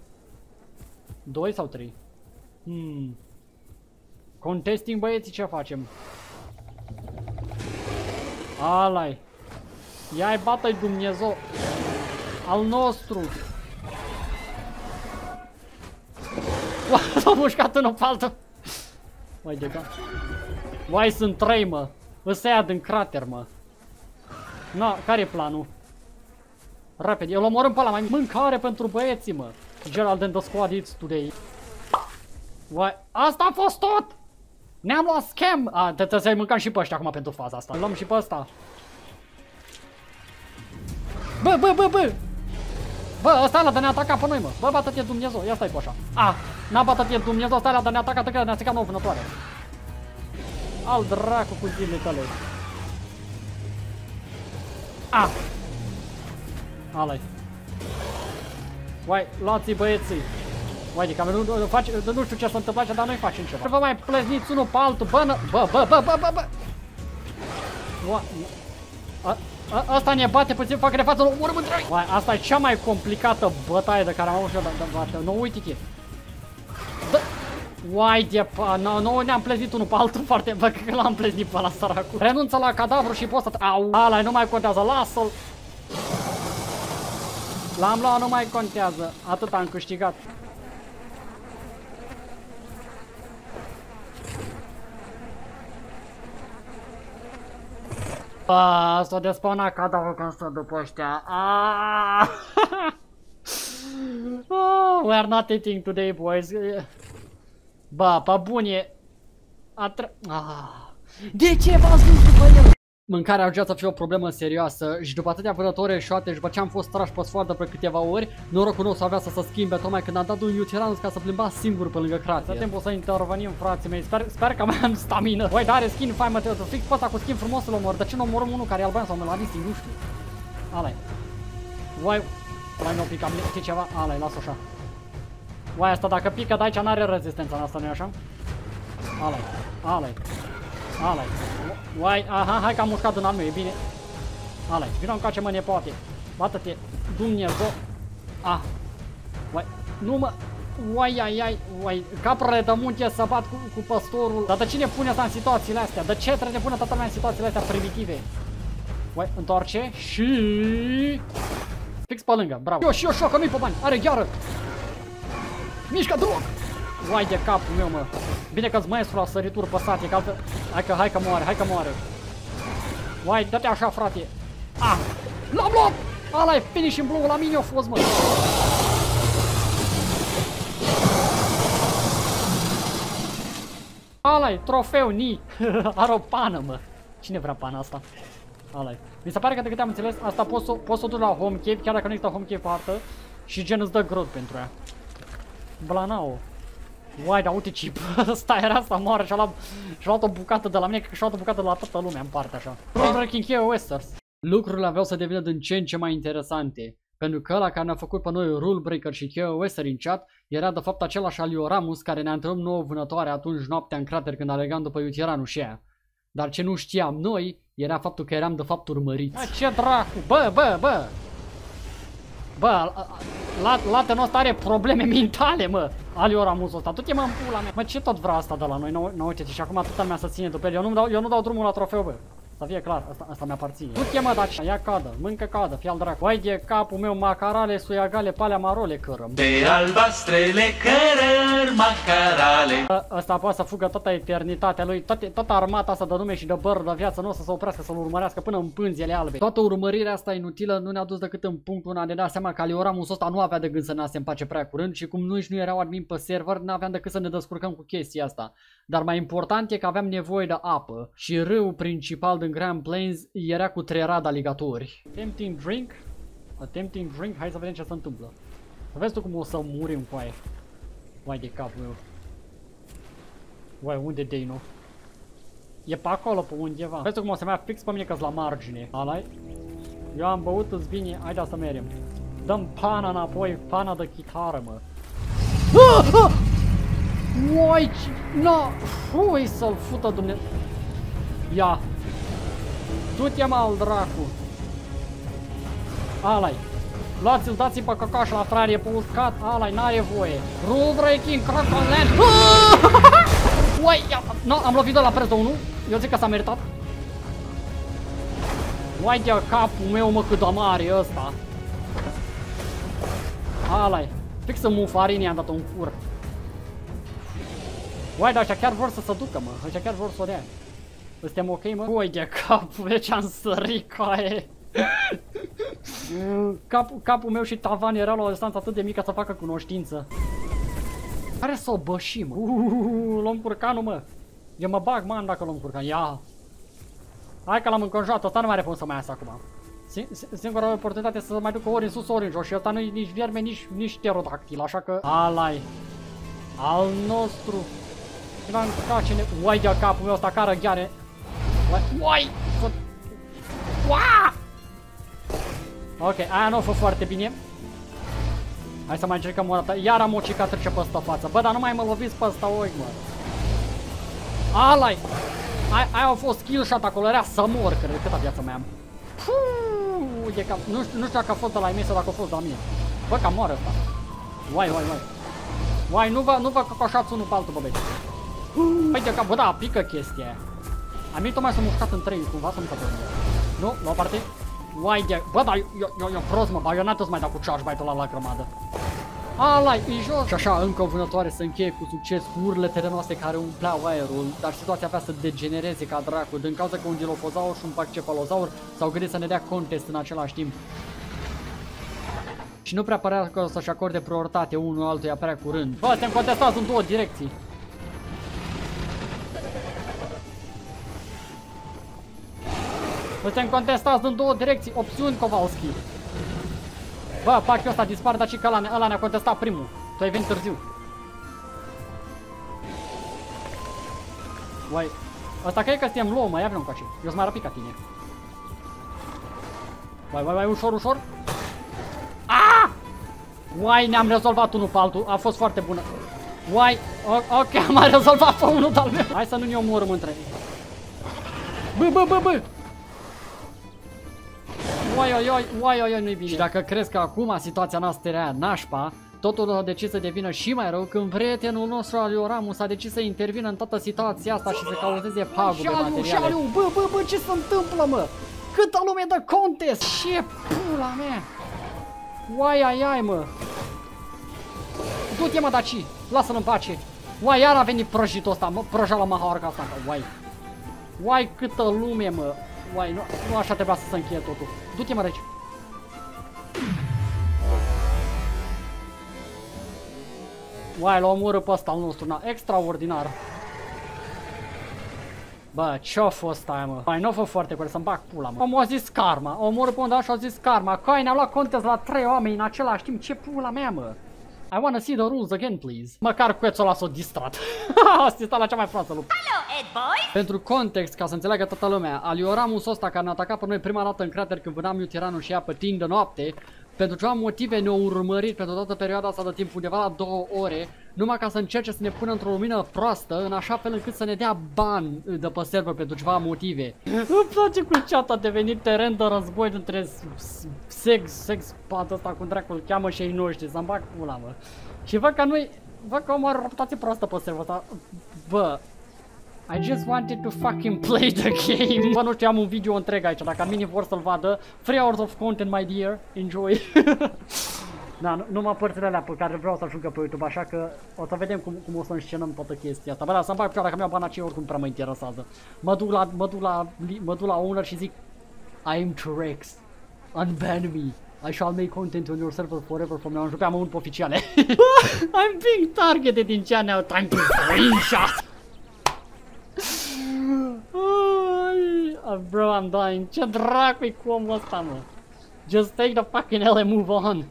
2 sau 3? Hmm. Contesting băieții ce facem? Alai. Ia-i bată Dumnezeu. Al nostru. [LAUGHS] S-a mușcat în o paltă. Mai de gata. Vai, sunt trei, mă. Ăsta ia din crater, mă. Na, care e planul? Rapid, eu l omorâm pe ăla mai mâncare pentru băieții, mă. Gerald and the squad eats today. Uai, asta a fost tot! Ne-am luat scam! A, trebuie să-i mâncăm și pe ăștia acum pentru faza asta. Îl luăm și pe ăsta. Bă, bă, bă, bă! Bă, ăsta ăla de ne ataca pe noi, mă. Bă, bată-te Dumnezeu. Ia stai pe așa. A, n-a bată-te Dumnezeu, ăsta ăla de ne ataca, te ne-a stricat nouă vânătoare. Al dracu cu zilele tale. A! Alai. Uai, luați-i băieții. Uai, de nu, nu, faci, nu știu ce s-a întâmplat dar noi facem ceva. Vă mai plezniți unul pe altul, bă, nă, bă, bă, bă, bă, bă, bă. Ua, a, a, asta ne bate puțin, fac refață, nu urmă între Uai, asta e cea mai complicată bătaie de care am avut și eu, dar, dar, nu uite che. Uai de pa, nu, nu ne-am pleznit unul pe altul foarte, bă, că l-am pleznit pe la săracul. Renunță la cadavru și poți să... Au, ala, nu mai contează, lasă-l. L-am luat, nu mai contează. Atât am câștigat. Bă, s-a despawnat cadavrul când sunt după ăștia. Ah! [LAUGHS] oh, we are not eating today, boys. Bă, pe bune. Atra... Ah. De ce v-ați dus după el? Mâncarea ar să fie o problemă serioasă și după atâtea vânători eșuate și după ce am fost trași pe sfoară pe câteva ori, norocul nostru avea să se schimbe tocmai când am dat un Uteranus ca să plimba singur pe lângă crater. timpul să intervenim, frații mei, sper, sper că mai [LAUGHS] am stamină. Voi, dar are skin fai mă, fix pe ăsta cu skin frumos să-l omor, de ce nu omorăm unul care e alban sau meladistic, nu știu. Alai. Vai, Ăla nu pică, am ceva, alai, las așa. Vai, asta dacă pică de aici n-are rezistența asta, nu-i așa? Alai, alai. Alai. Uai, aha, hai că am mușcat în al meu, e bine. Alai, vină încoace mă nepoate. Bată-te, Dumnezeu. Ah. Uai, nu mă... Uai, ai, ai, uai, caprele de munte să bat cu, cu păstorul. Dar de cine pune asta în situațiile astea? De ce trebuie pune toată lumea în situațiile astea primitive? Uai, întoarce și... Fix pe lângă, bravo. Eu și eu șocă, nu-i pe bani, are gheară. Mișcă, drog! Uai de capul meu, mă. Bine că-ți maestru la sărituri păsate, că altă... Hai că, hai că moare, hai că moare. Uai, dă-te așa, frate. Ah! L-am luat! Ala e finishing blow la mine a fost, mă. ala e trofeu, ni. [LAUGHS] Are o pană, mă. Cine vrea pana asta? ala -i. Mi se pare că de câte am înțeles, asta poți să, poți să o duci la home cave, chiar dacă nu există home cave pe hartă. Și gen îți dă grot pentru ea. Blanao. Uai, dar uite ce [LAUGHS] ăsta era să moară și-a luat, și luat o bucată de la mine, că și-a luat o bucată de la toată lumea în parte așa. Breaking Hero Westers. Lucrurile aveau să devină din ce în ce mai interesante. Pentru că ăla care ne-a făcut pe noi Rule Breaker și Hero Wester în chat era de fapt același Alioramus care ne-a întrebat nouă vânătoare atunci noaptea în crater când alegam după Iutiranul și aia. Dar ce nu știam noi era faptul că eram de fapt urmăriți. Ce dracu, bă, bă, bă! Bă, latele nostru are probleme [LAUGHS] mentale, mă. Aliora muzul ăsta. Tu te mă în pula mea. Mă, ce tot vrea asta de la noi? Nu, nu uite, și acum atâta mea să ține după el. Eu nu dau, eu nu dau drumul la trofeu, bă. Să fie clar, asta, asta mi-aparține. Du-te mă, daci, ia cadă, mâncă cadă, fii al dracu. Vai de capul meu, macarale, suiagale, palea marole cărăm. Pe albastrele cărări, macarale. Ăsta poate să fugă toată eternitatea lui, toate, toată armata asta de nume și de băr de viață nu o să se oprească să-l urmărească până în pânzele albe. Toată urmărirea asta inutilă nu ne-a dus decât în punctul ăla de da seama că Alioramus ăsta nu avea de gând să ne se împace prea curând și cum noi nu erau admin pe server, nu aveam decât să ne descurcăm cu chestia asta. Dar mai important e că aveam nevoie de apă și râul principal din Grand Plains era cu trerad aligatori. Tempting drink? A tempting drink? Hai să vedem ce se întâmplă. Să vezi tu cum o să murim cu aia. Vai de capul meu. Vai, unde Dino? E pe acolo, pe undeva. Vezi cum o să mai fix pe mine că la margine. Alai? Eu am băut, îți bine, haide să mergem. Dăm pana înapoi, pana de chitară, mă. Uai, no, ui să-l fută Dumne... Ia. Du-te mă al dracu. Alai. Luați-l, dați-i pe căcaș la frare, pe uscat, alai, n-are voie. Rule breaking, crocoland. [LAUGHS] Uai, ia, no, am lovit de la preț 1. Eu zic că s-a meritat. Uai de capul meu, mă, cât de mare ăsta. Alai. Fix în mufarini i-am dat un cur. Uai, dar ăștia chiar vor să se ducă, mă. Ăștia chiar vor să o dea. Suntem ok, mă? Uai de capul, meu ce-am sărit caie. capul, capul meu și tavan era la o distanță atât de mică să facă cunoștință. Care să o bășim, mă? Uuuu, luăm curcanul, mă. Eu mă bag, man, dacă luăm curcan. Ia. Hai că l-am înconjurat, ăsta nu mai are cum să mai iasă acum. Singura oportunitate să mai ducă ori în sus, ori în jos și ăsta nu e nici vierme, nici, nici pterodactil, așa că... Alai. Al nostru. Ceva încace ne... Uai de capul meu ăsta, cară gheare. Uai, uai! Uaa! Ok, aia nu a fost foarte bine. Hai să mai încercăm o dată. Iar am o cicatrice pe asta față. Bă, dar nu mai mă loviți pe asta ochi, mă. Alai! Aia, aia a fost skill shot acolo, era să mor, cred. Câta viață mai am? Puuu, e ca, nu, știu, nu știu dacă a fost de la mine sau dacă a fost de la mine. Bă, cam moare ăsta. Uai, uai, uai. Uai, nu vă, nu vă cocoșați unul pe altul, bă, băi. Păi de cap, bă, da, pică chestia aia. Am venit tocmai să mușcat în trei, cumva să nu pe Nu, la o parte. Uai de... Bă, dar eu, eu, eu prost, mă, baionetă mai dau cu charge bite la la grămadă. Ala, e jos! Și așa, încă o vânătoare să încheie cu succes cu urletele noastre care umpleau aerul, dar situația avea să degenereze ca dracu, din cauza că un dilofozaur și un paccepalozaur s-au gândit să ne dea contest în același timp. Și nu prea părea că o să-și acorde prioritate unul altuia prea curând. Bă, suntem contestați în două direcții. Suntem contestați în două direcții. Opțiuni, Kowalski. Bă, pacul ăsta dispare, dar și că ăla, ăla ne-a contestat primul. Tu ai venit târziu. Uai. Asta cred că suntem luăm, mai avem coace. Eu sunt mai rapid ca tine. Vai, vai, vai, ușor, ușor. Ah! Uai, ne-am rezolvat unul pe altul. A fost foarte bună. Uai, ok, [LAUGHS] am mai rezolvat pe unul de-al meu. Hai să nu ne omorâm între. Bă, bă, bă, bă! Uai, uai, uai, uai, uai, nu-i bine. Și dacă crezi că acum situația noastră era nașpa, totul a decis să devină și mai rău când prietenul nostru Alioramus a decis să intervină în toată situația asta și să cauzeze pagube materiale. Și Aliu, bă, bă, bă, ce se întâmplă, mă? Câtă lume de contest? Ce pula mea? Uai, ai, ai, mă. Du-te, mă, daci. Lasă-l în pace. Uai, iar a venit prăjitul ăsta, mă, prăja la mahaorca asta, uai. Uai, câtă lume, mă. Uai, nu, nu așa trebuia să se încheie totul. Du-te mă de aici. Uai, l-a omorât pe ăsta al nostru, na, extraordinar. Bă, ce-a fost aia, mă? Mai nu a fost foarte corect, să-mi bag pula, mă. Omul a zis karma, a omorât pe undeva și a zis karma. Coi, ne-au luat contest la trei oameni în același timp, ce pula mea, mă? I wanna see the rules again, please. Măcar cuețul ăla s-o distrat. [LAUGHS] Asta la cea mai proastă luptă. Hello, Ed Boy! Pentru context, ca să înțeleagă toată lumea, Alioramus ăsta care ne-a atacat pe noi prima dată în crater când vânam eu tiranul și ea pe de noapte, pentru ceva motive ne-au urmărit pentru toată perioada asta de timp, undeva la două ore, numai ca să încerce să ne pună într-o lumină proastă, în așa fel încât să ne dea bani de pe server pentru ceva motive. Îmi place cu chat a devenit teren de război între sex, sex pat ăsta cum dracu îl cheamă și ei noștri, să-mi bag pula, mă. Și văd că nu-i, văd că o o reputație proastă pe server ăsta. Bă, I just wanted to fucking play the game. Bă, nu știu, am un video întreg aici, dacă mini vor să-l vadă. 3 hours of content, my dear. Enjoy. [LAUGHS] da, nu, numai părțile alea pe care vreau să ajungă pe YouTube, așa că o să vedem cum, cum o să înscenăm toată chestia asta. Bă, da, să-mi bag dacă mi-au bani acei oricum prea mă interesează. Mă duc la, mă duc la, mă duc la owner și zic I'm T-Rex. Unban me. I shall make content on your server forever from now on. Jupeam un oficiale. [LAUGHS] I'm being targeted in channel. Time to screenshot. bro, I'm dying. Ce dracu cu omul ăsta, mă? Just take the fucking hell and move on.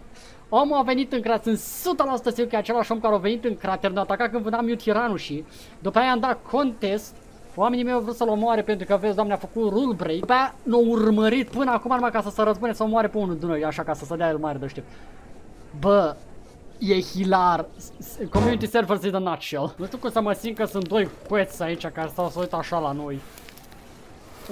Omul a venit în crater, sunt 100% sigur că e același om care a venit în crater, ne-a atacat când vâneam eu tiranul și după aia am dat contest Oamenii mei au vrut să-l omoare pentru că, vezi, doamne, a făcut rule break. Pe aia n-au urmărit până acum numai ca să se răzbune să omoare pe unul din noi, așa, ca să se dea el mare de știu. Bă, e hilar. Community servers in a nutshell. Nu știu cum să mă simt că sunt doi cueți aici care stau să uită așa la noi.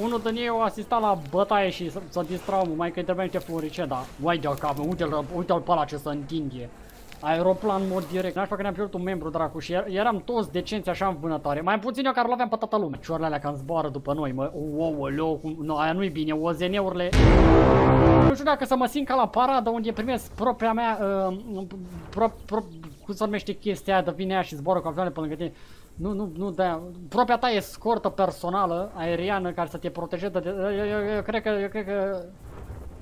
Unul din ei a asistat la bătaie și să distrau mai că intervine Floriceda. Uai de-al cap, uite-l uite pe ăla ce se întinde. Aeroplan în mod direct. N-aș că ne-am pierdut un membru dracu și er eram toți decenți așa în vânătoare. Mai puțin eu care l-aveam pe toată lumea. Cioarele alea cam zboară după noi, mă. Wow, leu, no, aia nu-i bine. OZN-urile... Nu știu dacă să mă simt ca la paradă unde primesc propria mea... Uh, pro, pro, cum se numește chestia aia de vine aia și zboară cu avioane pe lângă tine. Nu, nu, nu, da. Propria ta escortă personală aeriană care să te protejeze de... Eu, eu, eu, cred că, eu cred că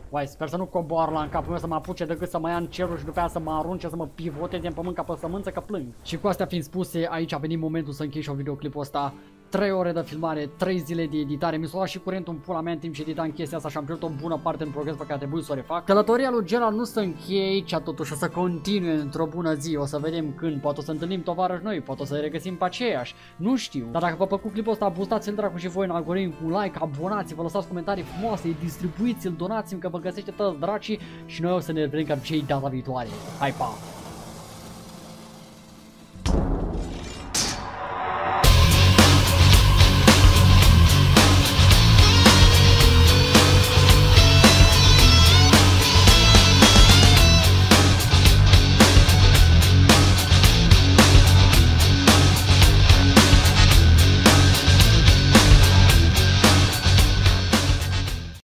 Uai, sper să nu coboar la în capul meu să mă apuce decât să mă ia în cerul și după aia să mă arunce, să mă pivote din pământ ca pe sămânță, că plâng. Și cu astea fiind spuse, aici a venit momentul să închei și o videoclipul ăsta. 3 ore de filmare, 3 zile de editare, mi s-a luat și curentul în pula mea în timp ce editam chestia asta și am pierdut o bună parte în progres pe care trebuie să o refac. Călătoria lui Gerald nu se încheie aici totuși, o să continue într-o bună zi, o să vedem când, poate o să întâlnim tovarăși noi, poate o să regăsim pe aceiași, nu știu. Dar dacă v-a plăcut clipul ăsta, bustați-l dracu și voi în algoritm cu un like, abonați-vă, lăsați comentarii frumoase, distribuiți-l, donați-mi că vă găsește toți dracii și noi o să ne vedem ca cei data viitoare. Hai pa!